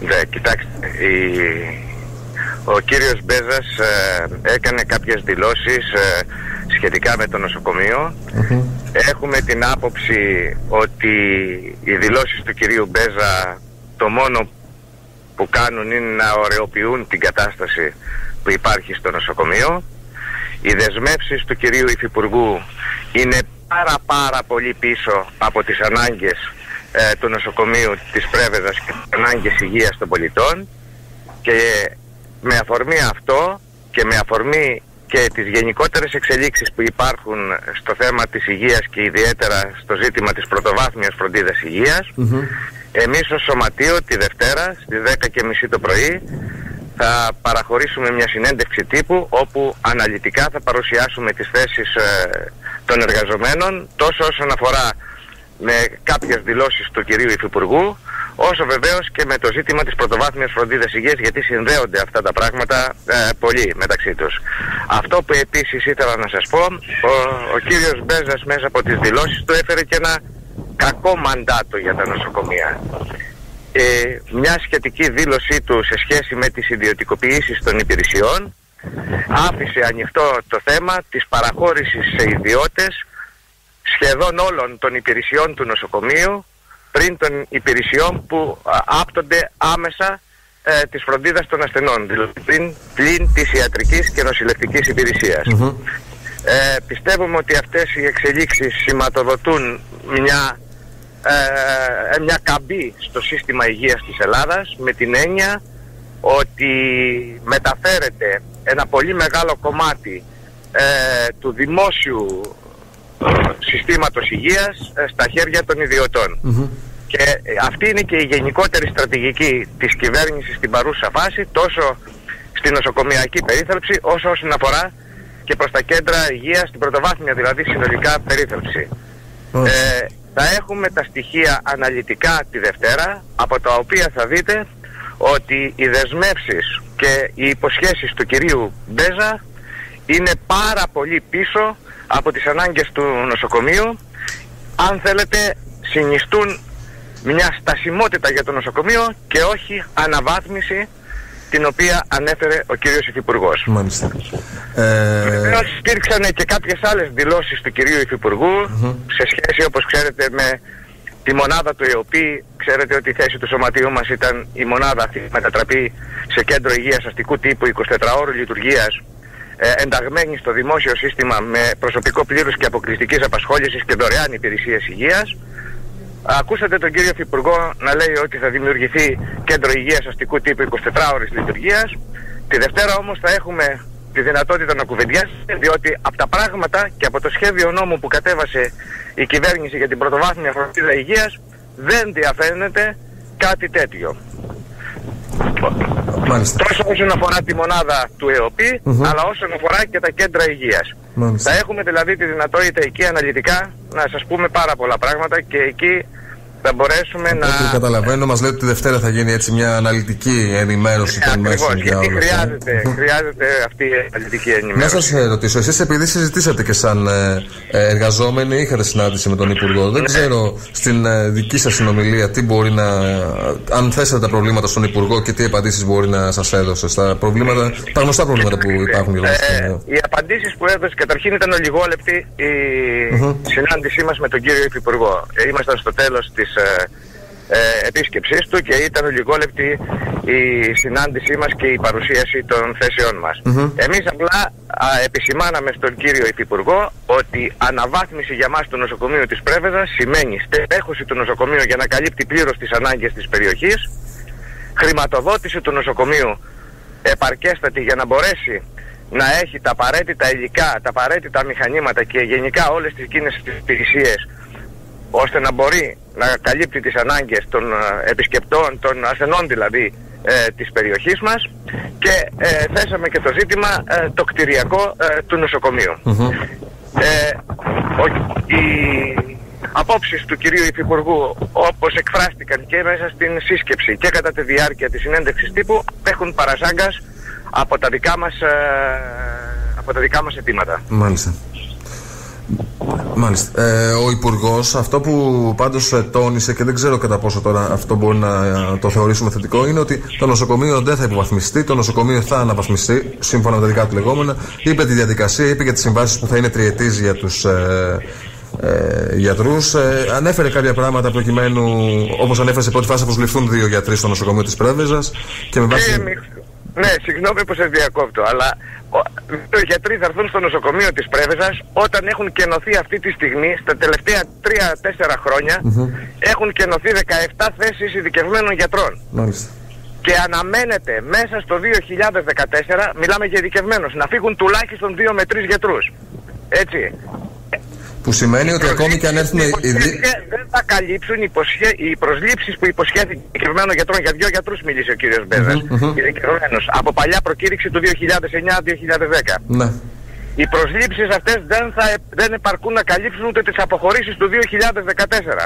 Ναι, κοιτάξτε, η- ο κύριος Μπέζας ε, έκανε κάποιες δηλώσεις ε, σχετικά με το νοσοκομείο. Έχουμε την άποψη ότι οι δηλώσεις του κυρίου Μπέζα το μόνο που κάνουν είναι να ωρεοποιούν την κατάσταση που υπάρχει στο νοσοκομείο. Οι δεσμεύσεις του κυρίου Υφυπουργού είναι πάρα πάρα πολύ πίσω από τις ανάγκες ε, του νοσοκομείου της Πρέβεδας και τις ανάγκες υγείας των πολιτών και με αφορμή αυτό και με αφορμή και τις γενικότερες εξελίξεις που υπάρχουν στο θέμα της υγείας και ιδιαίτερα στο ζήτημα της πρωτοβάθμιας φροντίδας υγείας εμείς ως Σωματείο τη Δευτέρα στις 10.30 το πρωί θα παραχωρήσουμε μια συνέντευξη τύπου όπου αναλυτικά θα παρουσιάσουμε τις θέσεις ε, των εργαζομένων τόσο όσον αφορά με κάποιες δηλώσεις του κυρίου Υφυπουργού όσο βεβαίως και με το ζήτημα της πρωτοβάθμιας φροντίδας υγείας γιατί συνδέονται αυτά τα πράγματα ε, πολύ μεταξύ τους. Αυτό που επίσης ήθελα να σας πω, ο, ο κύριος Μπέζας μέσα από τις δηλώσεις του έφερε και ένα κακό μαντάτο για τα νοσοκομεία. Ε, μια σχετική δήλωσή του σε σχέση με τις ιδιωτικοποιήσεις των υπηρεσιών άφησε ανοιχτό το θέμα της παραχώρησης σε ιδιώτες σχεδόν όλων των υπηρεσιών του νοσοκομείου πριν των υπηρεσιών που α, άπτονται άμεσα ε, της φροντίδας των ασθενών, δηλαδή πριν, πλην της ιατρικής και νοσηλευτικής υπηρεσίας. Ε, πιστεύουμε ότι αυτές οι εξελίξεις σηματοδοτούν μια, ε, μια καμπή στο σύστημα υγείας της Ελλάδας με την έννοια ότι μεταφέρεται ένα πολύ μεγάλο κομμάτι ε, του δημόσιου ε, συστήματος υγείας ε, στα χέρια των ιδιωτών. Και ε, αυτή είναι και η γενικότερη στρατηγική της κυβέρνησης στην παρούσα φάση τόσο στην νοσοκομιακή περίθαλψη όσο όσον αφορά και προς τα κέντρα υγείας, στην πρωτοβάθμια δηλαδή συνολικά περίθαλψη. Ε, θα έχουμε τα στοιχεία αναλυτικά τη Δευτέρα από τα οποία θα δείτε ότι οι δεσμεύσεις και οι υποσχέσεις του κυρίου Μπέζα είναι πάρα πολύ πίσω από τις ανάγκες του νοσοκομείου αν θέλετε συνιστούν μια στασιμότητα για το νοσοκομείο και όχι αναβάθμιση την οποία ανέφερε ο κύριος Υφυπουργός. Μάλιστα. Ε, Βεβαίως υπήρξαν και κάποιες άλλες δηλώσεις του κυρίου υφυπουργου σε σχέση όπως ξέρετε με τη μονάδα του ΕΟΠΗ. Ξέρετε ότι η θέση του σωματείου μας ήταν η μονάδα αυτή να μετατραπεί σε κέντρο υγείας αστικού τύπου 24 ώρου λειτουργίας ε, ενταγμένη στο δημόσιο σύστημα με προσωπικό πλήρους και αποκλειστικής απασχόλησης και δωρεάν υπηρεσίες υγείας. Ακούσατε τον κύριο Υφυπουργό να λέει ότι θα δημιουργηθεί κέντρο υγείας αστικού τύπου 24 ώρες λειτουργίας. Τη Δευτέρα όμως θα έχουμε τη δυνατότητα να κουβεντιάσετε διότι από τα πράγματα και από το σχέδιο νόμου που κατέβασε η κυβέρνηση για την πρωτοβάθμια φροντίδα υγείας δεν διαφαίνεται κάτι τέτοιο. Μάλιστα. Τόσο όσον αφορά τη μονάδα του ΕΟΠΗ, αλλά όσον αφορά και τα κέντρα υγείας. Μάλιστα. Θα έχουμε δηλαδή τη δυνατότητα εκεί αναλυτικά να σας πούμε πάρα πολλά πράγματα και εκεί θα μπορέσουμε να... Ό,τι καταλαβαίνω, μας λέτε ότι τη Δευτέρα θα γίνει έτσι μια αναλυτική ενημέρωση των Ακριβώς, μέσων για γιατί όλα αυτά. χρειάζεται, χρειάζεται αυτή η αναλυτική Να ενημέρωση. σας ρωτήσω, εσείς επειδή συζητήσατε και σαν ε, ε, εργαζόμενοι, είχατε συνάντηση με τον Υπουργό. Ναι. Δεν ξέρω στην ε, δική σας συνομιλία τι μπορεί να. αν θέσατε τα προβλήματα στον Υπουργό και τι απαντήσεις μπορεί να σας έδωσε στα προβλήματα, τα γνωστά προβλήματα που υπάρχουν για το Ε, νοσοκομείο. οι απαντήσεις που έδωσε καταρχήν ήταν ολιγόλεπτη η συνάντησή μας με τον κύριο Υφυπουργό. Ε, ήμασταν στο τέλος της ε, ε, επίσκεψής του και ήταν ολιγόλεπτη η συνάντησή μας και η παρουσίαση των θέσεών μας. Εμείς απλά α, επισημάναμε στον κύριο Υφυπουργό ότι αναβάθμιση για μας του νοσοκομείου της Πρέβεδας σημαίνει στελέχωση του νοσοκομείου για να καλύπτει πλήρως τις ανάγκες της περιοχής, χρηματοδότηση του νοσοκομείου επαρκέστατη για να μπορέσει να έχει τα απαραίτητα υλικά, τα απαραίτητα μηχανήματα και γενικά όλες τις εκείνες τις υπηρεσίες ώστε να μπορεί να καλύπτει τις ανάγκες των ε, επισκεπτών, των ασθενών δηλαδή ε, της περιοχής μας και ε, θέσαμε και το ζήτημα ε, το κτηριακό ε, του νοσοκομείου. Ε, ο, οι απόψεις του κυρίου Υφυπουργού όπως εκφράστηκαν και μέσα στην σύσκεψη και κατά τη διάρκεια της συνέντευξης τύπου έχουν παρασάγκας από τα δικά μας, ε, από τα δικά μας αιτήματα. Μάλιστα. Μάλιστα. Ε, ο Υπουργός, αυτό που πάντως ε, τόνισε και δεν ξέρω κατά πόσο τώρα αυτό μπορεί να ε, το θεωρήσουμε θετικό, είναι ότι το νοσοκομείο δεν θα υποβαθμιστεί, το νοσοκομείο θα αναβαθμιστεί, σύμφωνα με τα δικά του λεγόμενα. Είπε τη διαδικασία, είπε για τις συμβάσεις που θα είναι τριετής για τους ε, ε, γιατρούς. Ε, ανέφερε κάποια πράγματα προκειμένου, όπως ανέφερε σε πρώτη φάση, να προσληφθούν δύο γιατροί στο νοσοκομείο της Πρέβεζας. Και με βάση. Ε, ναι, συγγνώμη που σα διακόπτω, αλλά οι γιατροί θα έρθουν στο νοσοκομείο της Πρέβεζας όταν έχουν κενωθεί αυτή τη στιγμή, στα τελευταία 3-4 χρόνια, έχουν κενωθεί 17 θέσεις ειδικευμένων γιατρών. Μάλιστα. Και αναμένεται μέσα στο 2014, μιλάμε για ειδικευμένους, να φύγουν τουλάχιστον 2 με 3 γιατρούς. Έτσι. Που σημαίνει ότι ακόμη και αν έρθουν. Δεν θα καλύψουν οι, προσλήψει οι προσλήψεις που υποσχέθηκε ειδικευμένο γιατρών. Για δύο γιατρούς μίλησε ο κύριος Μπέζα. Ειδικευμένο. Από παλιά προκήρυξη του 2009-2010. Ναι. Οι προσλήψεις αυτές δεν, θα, δεν επαρκούν να καλύψουν ούτε τις αποχωρήσεις του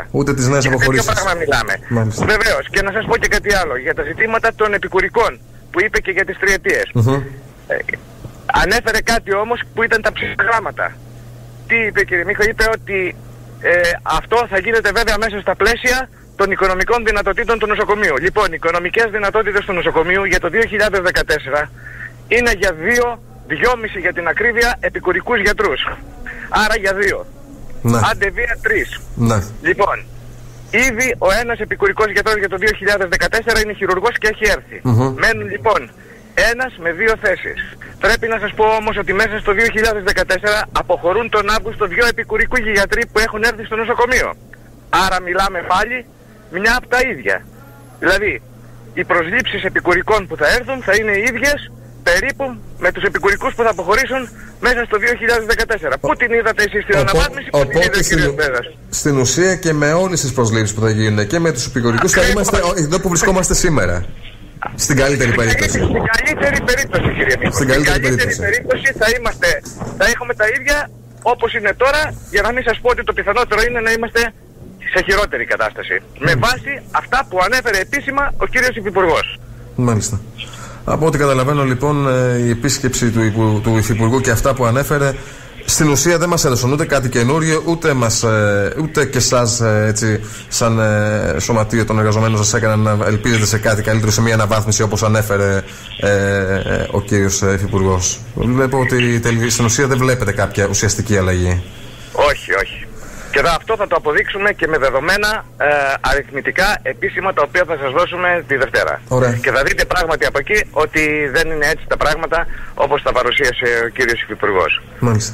2014. Ούτε τις νέες αποχωρήσεις. Για πράγμα μιλάμε. Βεβαίως. Και να σας πω και κάτι άλλο. Για τα ζητήματα των επικουρικών που είπε και για τις τριετίες. Ε, ανέφερε κάτι όμως που ήταν τα ψυχογράμματα τι είπε κύριε Μίχο, είπε ότι ε, αυτό θα γίνεται βέβαια μέσα στα πλαίσια των οικονομικών δυνατοτήτων του νοσοκομείου. Λοιπόν, οι οικονομικές δυνατότητες του νοσοκομείου για το 2014 είναι για δύο, δυόμιση για την ακρίβεια επικουρικούς γιατρούς. Άρα για δύο. Ναι. Άντε βία τρεις. Ναι. Λοιπόν, ήδη ο ένας επικουρικός γιατρός για το 2014 είναι χειρουργός και έχει έρθει. Μένουν λοιπόν ένας με δύο θέσεις. Πρέπει να σας πω όμως ότι μέσα στο 2014 αποχωρούν τον Αύγουστο δύο επικουρικού γιατροί που έχουν έρθει στο νοσοκομείο. Άρα μιλάμε πάλι μια από τα ίδια. Δηλαδή, οι προσλήψεις επικουρικών που θα έρθουν θα είναι οι ίδιες περίπου με τους επικουρικούς που θα αποχωρήσουν μέσα στο 2014. Πού την είδατε εσείς στην αναβάθμιση, πού την είδατε στην, στην ουσία και με όλες τις προσλήψεις που θα γίνουν και με τους επικουρικούς θα είμαστε εδώ που βρισκόμαστε σήμερα. Στην καλύτερη περίπτωση. Στην καλύτερη περίπτωση, κύριε Μίκο. Στην καλύτερη, περίπτωση. περίπτωση θα, είμαστε, θα έχουμε τα ίδια όπως είναι τώρα, για να μην σας πω ότι το πιθανότερο είναι να είμαστε σε χειρότερη κατάσταση. Με βάση αυτά που ανέφερε επίσημα ο κύριος Υφυπουργός. Μάλιστα. Από ό,τι καταλαβαίνω λοιπόν ε, η επίσκεψη του, του Υφυπουργού και αυτά που ανέφερε στην ουσία δεν μας έδωσαν ούτε κάτι καινούριο, ούτε, μας, ε, ούτε και εσά, έτσι, σαν ε, σωματείο των εργαζομένων, σας έκαναν να ελπίζετε σε κάτι καλύτερο, σε μια αναβάθμιση όπως ανέφερε ε, ε, ο κύριος Υφυπουργός. Βλέπω ότι στην ουσία δεν βλέπετε κάποια ουσιαστική αλλαγή. Όχι, όχι. Και αυτό θα το αποδείξουμε και με δεδομένα ε, αριθμητικά επίσημα τα οποία θα σας δώσουμε τη Δευτέρα. Ωραία. Και θα δείτε πράγματι από εκεί ότι δεν είναι έτσι τα πράγματα όπως τα παρουσίασε ο κύριος Υφυπουργός. Μάλιστα.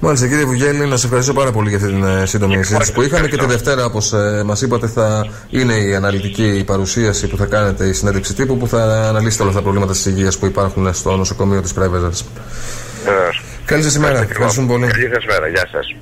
Μάλιστα κύριε Βουγγέλη, να σα ευχαριστώ πάρα πολύ για αυτή την ε, σύντομη συζήτηση που είχαμε και τη Δευτέρα όπως ε, μας είπατε θα είναι η αναλυτική παρουσίαση που θα κάνετε η συνέντευξη τύπου που θα αναλύσετε όλα τα προβλήματα της υγείας που υπάρχουν στο νοσοκομείο της Πρέβεζας. Καλή σας ημέρα. Ευχαριστούμε πολύ. Καλή σας μέρα. Γεια σας.